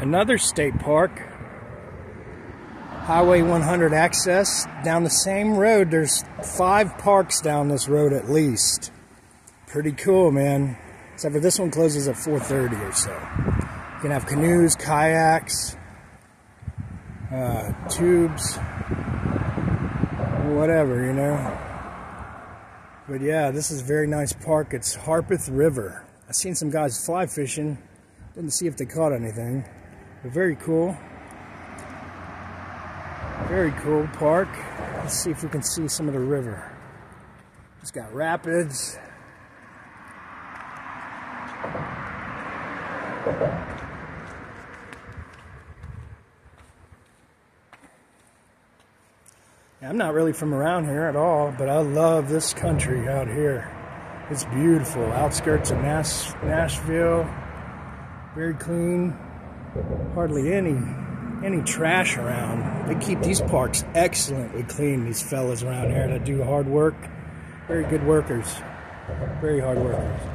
another state park. Highway 100 access down the same road. There's five parks down this road at least. Pretty cool, man. Except for this one closes at 4:30 or so. You can have canoes, kayaks, uh, tubes, whatever, you know. But yeah, this is a very nice park. It's Harpeth River. I seen some guys fly fishing. Didn't see if they caught anything. Very cool. Very cool park. Let's see if we can see some of the river. It's got rapids. I'm not really from around here at all, but I love this country out here. It's beautiful. Outskirts of Nash Nashville. Very clean. Hardly any any trash around. They keep these parks excellently clean, these fellas around here that do hard work. Very good workers. Very hard workers.